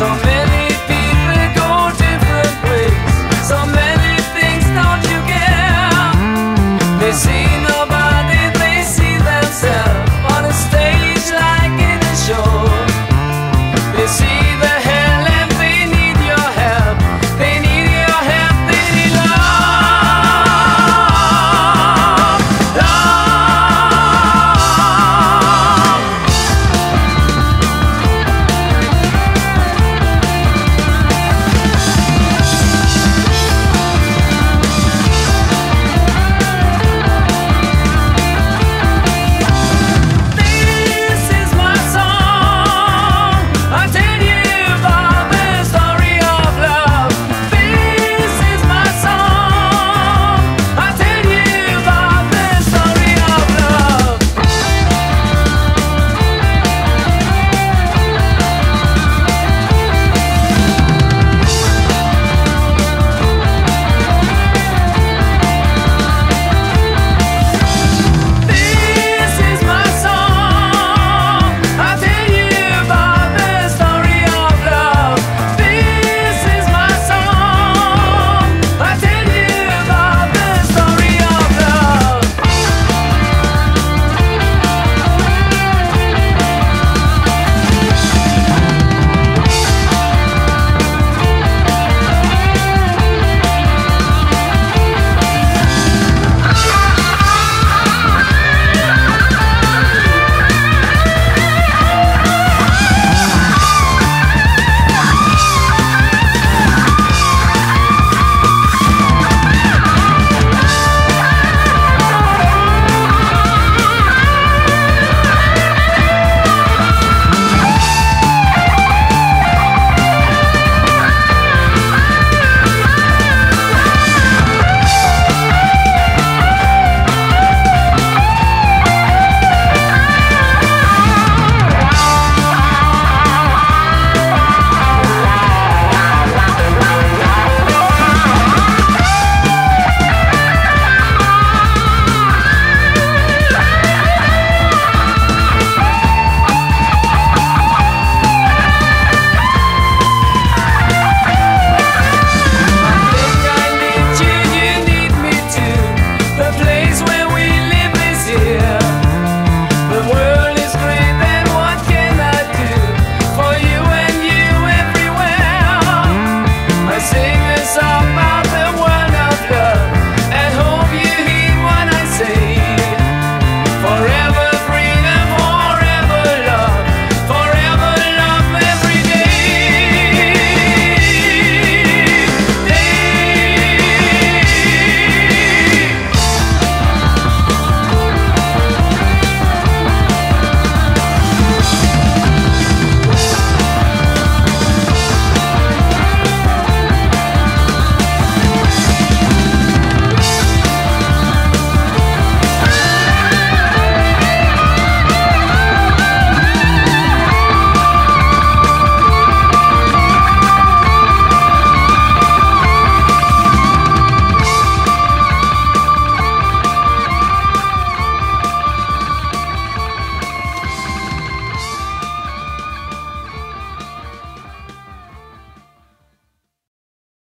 so many